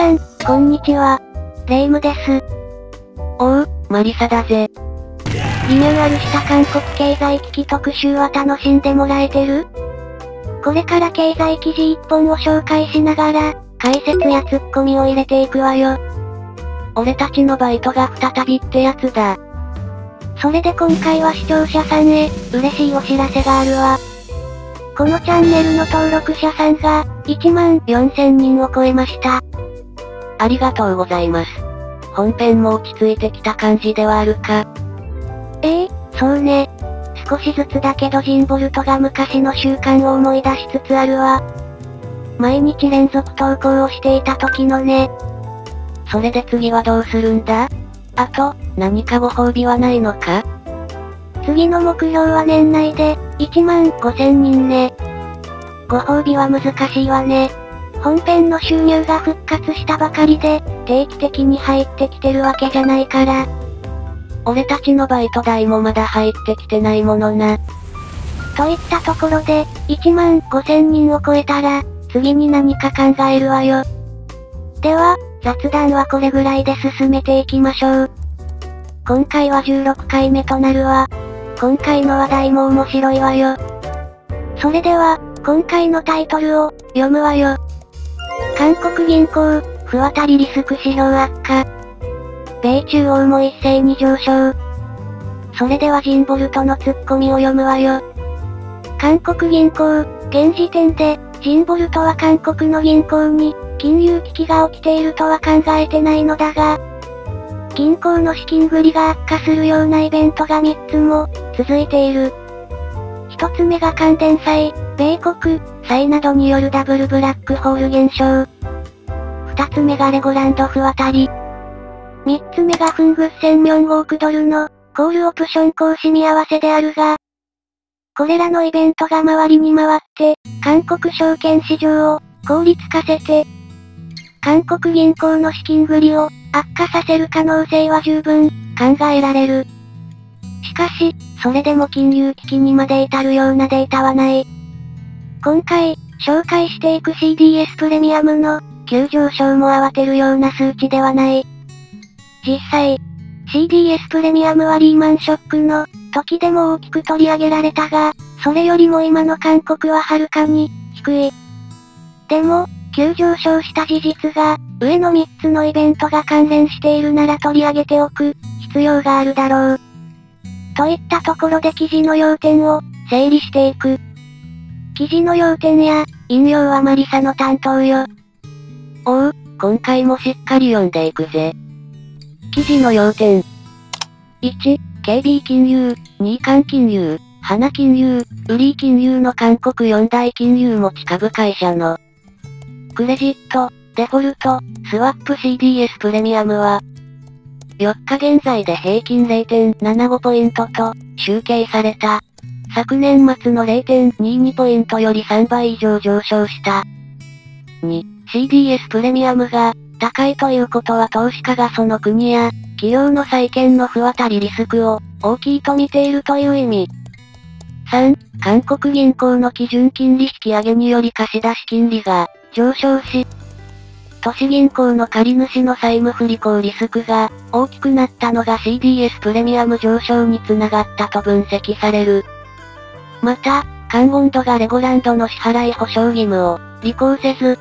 さん、こんにちは。レイムです。おう、マリサだぜ。リニューアルした韓国経済危機特集は楽しんでもらえてる？これから経済記事一本を紹介しながら、解説やツッコミを入れていくわよ。俺たちのバイトが再びってやつだ。それで今回は視聴者さんへ、嬉しいお知らせがあるわ。このチャンネルの登録者さんが、1万4000人を超えました。ありがとうございます。本編も落ち着いてきた感じではあるか。ええー、そうね。少しずつだけどジンボルトが昔の習慣を思い出しつつあるわ。毎日連続投稿をしていた時のね。それで次はどうするんだ？あと、何かご褒美はないのか？次の目標は年内で、1万5000人ね。ご褒美は難しいわね。本編の収入が復活したばかりで、定期的に入ってきてるわけじゃないから。俺たちのバイト代もまだ入ってきてないものな。といったところで、1万5000人を超えたら、次に何か考えるわよ。では、雑談はこれぐらいで進めていきましょう。今回は16回目となるわ。今回の話題も面白いわよ。それでは、今回のタイトルを、読むわよ。韓国銀行、不渡りリスク指標悪化。米中央も一斉に上昇。それではジンボルトのツッコミを読むわよ。韓国銀行、現時点で、ジンボルトは韓国の銀行に、金融危機が起きているとは考えてないのだが、銀行の資金繰りが悪化するようなイベントが3つも、続いている。1つ目が関電債、米国、債などによるダブルブラックホール現象。2つ目がレゴランド不渡り。3つ目がフングッセンミョン5億ドルの、コールオプション行使見合わせであるが、これらのイベントが周りに回って、韓国証券市場を効率化せて、韓国銀行の資金繰りを悪化させる可能性は十分考えられる。しかし、それでも金融危機にまで至るようなデータはない。今回、紹介していく CDS プレミアムの急上昇も慌てるような数値ではない。実際、CDS プレミアムはリーマンショックの時でも大きく取り上げられたが、それよりも今の韓国ははるかに低い。でも、急上昇した事実が、上の3つのイベントが関連しているなら取り上げておく、必要があるだろう。といったところで記事の要点を、整理していく。記事の要点や、引用はマリサの担当よ。おう、今回もしっかり読んでいくぜ。記事の要点。1、KB 金融、2冠金融、花金融、売り金融の韓国四大金融持ち株会社の、クレジット、デフォルト、スワップ CDS プレミアムは、4日現在で平均0.75ポイントと、集計された。昨年末の0.22ポイントより3倍以上上昇した。2、CDS プレミアムが、高いということは投資家がその国や、企業の債券の不渡りリスクを、大きいと見ているという意味。3、韓国銀行の基準金利引き上げにより貸し出し金利が、上昇し、都市銀行の借主の債務不履行リスクが大きくなったのが CDS プレミアム上昇につながったと分析される。また、カンゴンドがレゴランドの支払い保証義務を履行せず、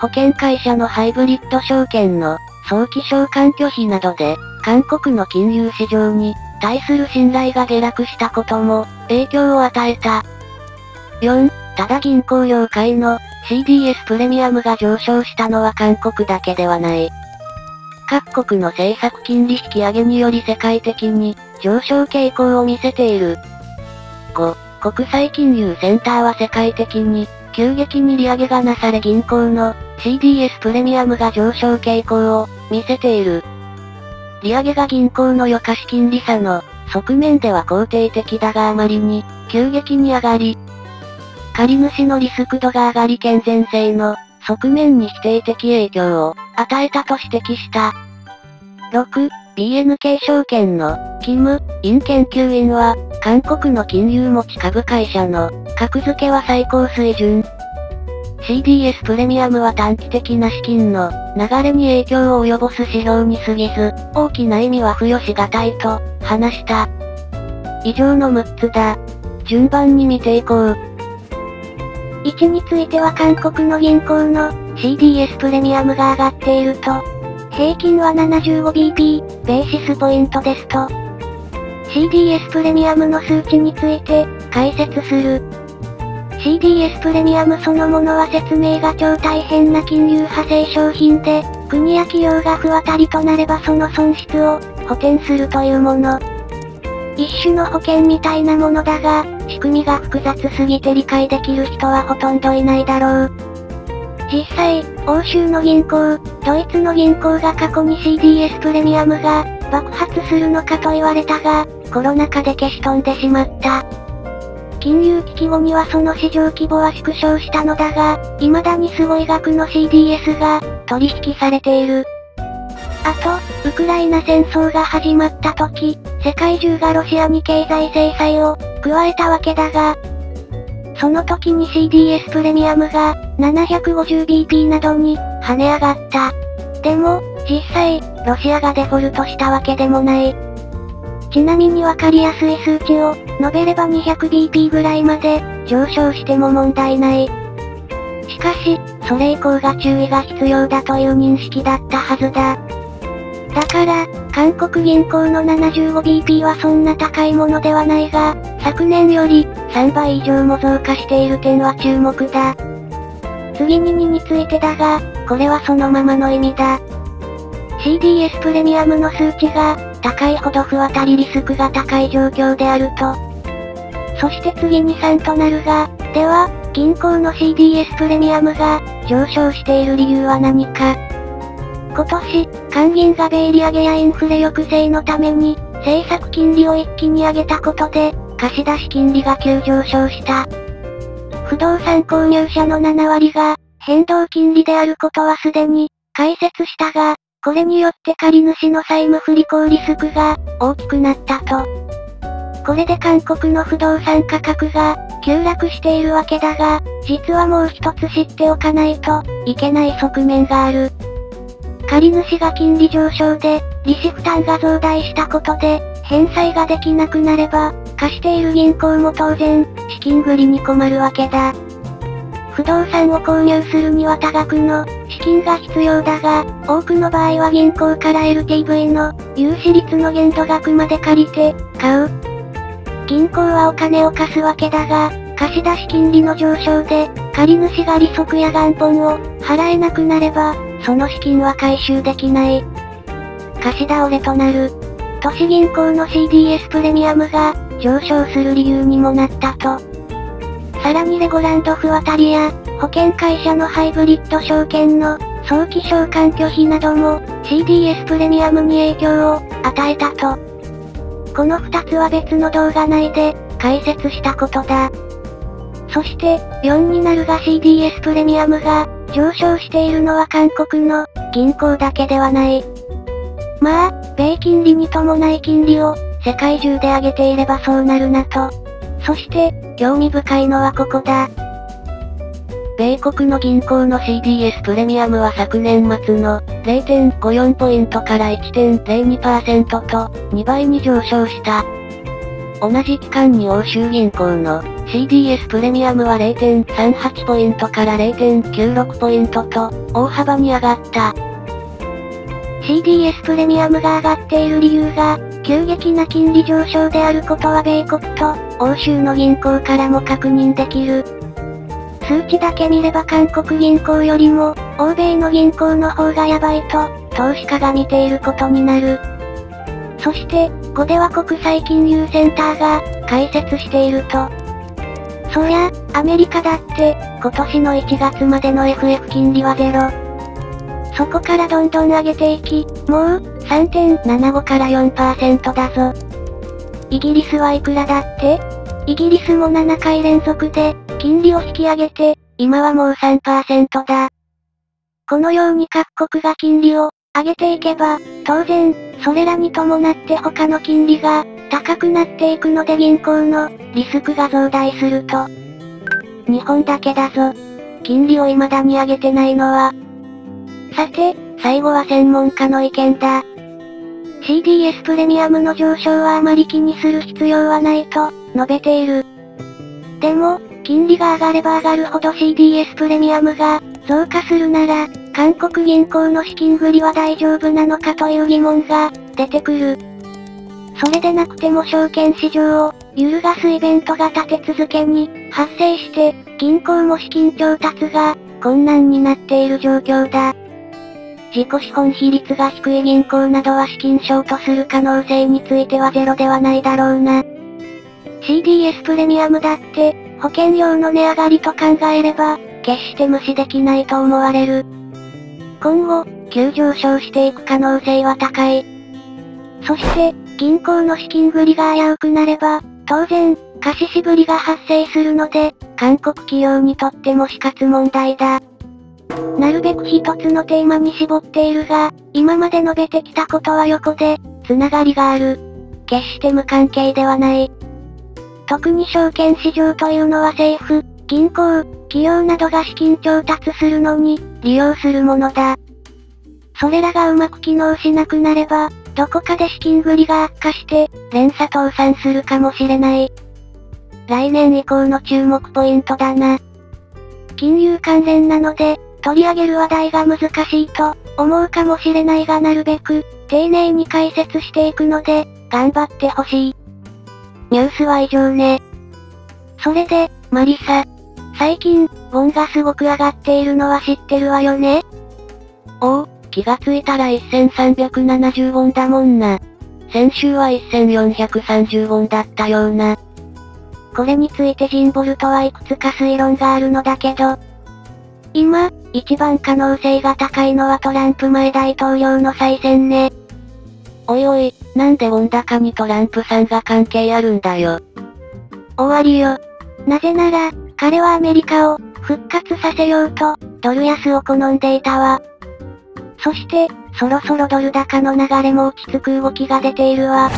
保険会社のハイブリッド証券の早期償還拒否などで、韓国の金融市場に対する信頼が下落したことも影響を与えた。4、ただ銀行業界の CDS プレミアムが上昇したのは韓国だけではない。各国の政策金利引き上げにより世界的に上昇傾向を見せている。5、国際金融センターは世界的に急激に利上げがなされ銀行の CDS プレミアムが上昇傾向を見せている。利上げが銀行の余貸金利差の側面では肯定的だがあまりに急激に上がり、借主のリスク度が上がり健全性の側面に否定的影響を与えたと指摘した。6、BNK 証券の、キム、イン研究員は、韓国の金融持ち株会社の、格付けは最高水準。CDS プレミアムは短期的な資金の流れに影響を及ぼす指標に過ぎず、大きな意味は付与しがたいと話した。以上の6つだ。順番に見ていこう。1については韓国の銀行の CDS プレミアムが上がっていると、平均は 75bp、ベーシスポイントですと。CDS プレミアムの数値について、解説する。CDS プレミアムそのものは説明が超大変な金融派生商品で、国や企業が不当たりとなればその損失を補填するというもの。一種の保険みたいなものだが、仕組みが複雑すぎて理解できる人はほとんどいないだろう。実際、欧州の銀行、ドイツの銀行が過去に CDS プレミアムが爆発するのかと言われたが、コロナ禍で消し飛んでしまった。金融危機後にはその市場規模は縮小したのだが、未だにすごい額の CDS が取引されている。あと、ウクライナ戦争が始まった時、世界中がロシアに経済制裁を加えたわけだが、その時に CDS プレミアムが 750bp などに跳ね上がった。でも、実際、ロシアがデフォルトしたわけでもない。ちなみにわかりやすい数値を述べれば 200bp ぐらいまで上昇しても問題ない。しかし、それ以降が注意が必要だという認識だったはずだ。だから、韓国銀行の 75bp はそんな高いものではないが、昨年より3倍以上も増加している点は注目だ。次に2についてだが、これはそのままの意味だ。CDS プレミアムの数値が高いほど不当たりリスクが高い状況であると。そして次に3となるが、では、銀行の CDS プレミアムが上昇している理由は何か。今年、官銀が米利上げやインフレ抑制のために、政策金利を一気に上げたことで、貸し出し金利が急上昇した。不動産購入者の7割が、変動金利であることはすでに、解説したが、これによって借り主の債務不履行リスクが、大きくなったと。これで韓国の不動産価格が、急落しているわけだが、実はもう一つ知っておかないと、いけない側面がある。借り主が金利上昇で、利子負担が増大したことで、返済ができなくなれば、貸している銀行も当然、資金繰りに困るわけだ。不動産を購入するには多額の資金が必要だが、多くの場合は銀行から LTV の融資率の限度額まで借りて買う。銀行はお金を貸すわけだが、貸し出し金利の上昇で、借り主が利息や元本を払えなくなれば、その資金は回収できない。貸し倒れとなる。都市銀行の CDS プレミアムが上昇する理由にもなったと。さらにレゴランドフ渡りや、保険会社のハイブリッド証券の早期償還拒否なども CDS プレミアムに影響を与えたと。この2つは別の動画内で解説したことだ。そして、4になるが CDS プレミアムが上昇しているのは韓国の銀行だけではない。まあ、米金利に伴い金利を世界中で上げていればそうなるなと。そして、興味深いのはここだ。米国の銀行の CDS プレミアムは昨年末の0.54ポイントから1.02%と2倍に上昇した。同じ期間に欧州銀行の CDS プレミアムは0.38ポイントから0.96ポイントと、大幅に上がった。CDS プレミアムが上がっている理由が、急激な金利上昇であることは米国と、欧州の銀行からも確認できる。数値だけ見れば韓国銀行よりも、欧米の銀行の方がやばいと、投資家が見ていることになる。そして、5では国際金融センターが、解説していると、そりゃ、アメリカだって、今年の1月までの FF 金利はゼロ。そこからどんどん上げていき、もう、3.75から4%だぞ。イギリスはいくらだって？イギリスも7回連続で、金利を引き上げて、今はもう3%だ。このように各国が金利を上げていけば、当然、それらに伴って他の金利が高くなっていくので銀行のリスクが増大すると。日本だけだぞ。金利を未だに上げてないのは。さて、最後は専門家の意見だ。CDS プレミアムの上昇はあまり気にする必要はないと、述べている。でも、金利が上がれば上がるほど CDS プレミアムが増加するなら、韓国銀行の資金繰りは大丈夫なのかという疑問が出てくる。それでなくても証券市場を揺るがすイベントが立て続けに発生して、銀行も資金調達が困難になっている状況だ。自己資本比率が低い銀行などは資金ショートする可能性についてはゼロではないだろうな。CDS プレミアムだって、保険料の値上がりと考えれば、決して無視できないと思われる。今後、急上昇していく可能性は高い。そして、銀行の資金繰りが危うくなれば、当然、貸し渋りが発生するので、韓国企業にとっても死活問題だ。なるべく一つのテーマに絞っているが、今まで述べてきたことは横で、つながりがある。決して無関係ではない。特に証券市場というのは政府、銀行、企業などが資金調達するのに、利用するものだ。それらがうまく機能しなくなれば、どこかで資金繰りが悪化して、連鎖倒産するかもしれない。来年以降の注目ポイントだな。金融関連なので、取り上げる話題が難しいと思うかもしれないがなるべく丁寧に解説していくので頑張ってほしい。ニュースは以上ね。それで、マリサ。最近、ウォンがすごく上がっているのは知ってるわよね？おお、気がついたら1370ウォンだもんな。先週は1430ウォンだったような。これについてジンボルトはいくつか推論があるのだけど、今、一番可能性が高いのはトランプ前大統領の再選ね。おいおい、なんでウォン高にトランプさんが関係あるんだよ。終わりよ。なぜなら、彼はアメリカを復活させようと、ドル安を好んでいたわ。そして、そろそろドル高の流れも落ち着く動きが出ているわ。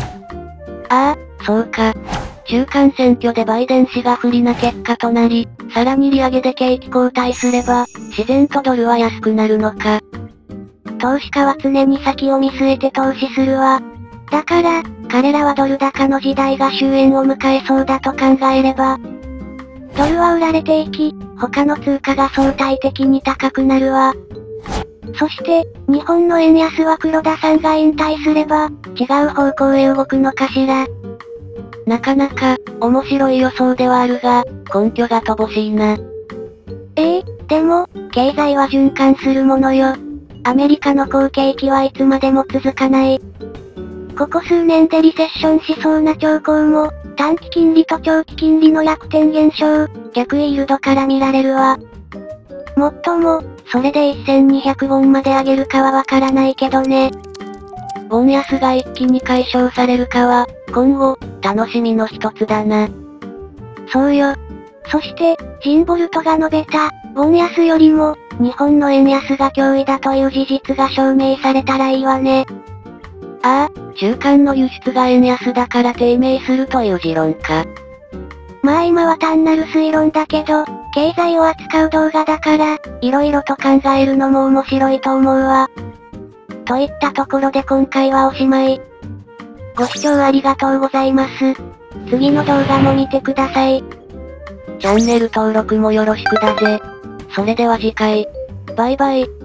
ああ、そうか。中間選挙でバイデン氏が不利な結果となり、さらに利上げで景気後退すれば、自然とドルは安くなるのか。投資家は常に先を見据えて投資するわ。だから、彼らはドル高の時代が終焉を迎えそうだと考えれば、ドルは売られていき、他の通貨が相対的に高くなるわ。そして、日本の円安は黒田さんが引退すれば、違う方向へ動くのかしら。なかなか、面白い予想ではあるが、根拠が乏しいな。ええー、でも、経済は循環するものよ。アメリカの好景気はいつまでも続かない。ここ数年でリセッションしそうな兆候も、短期金利と長期金利の逆転現象、逆イールドから見られるわ。もっとも、それで1200ウォンまで上げるかはわからないけどね。ウォン安が一気に解消されるかは、今後、楽しみの一つだな。そうよ。そして、ジンボルトが述べた、ウォン安よりも、日本の円安が脅威だという事実が証明されたらいいわね。ああ、中間の輸出が円安だから低迷するという持論か。まあ今は単なる推論だけど、経済を扱う動画だから、色々と考えるのも面白いと思うわ。といったところで今回はおしまい。ご視聴ありがとうございます。次の動画も見てください。チャンネル登録もよろしくだぜ。それでは次回。バイバイ。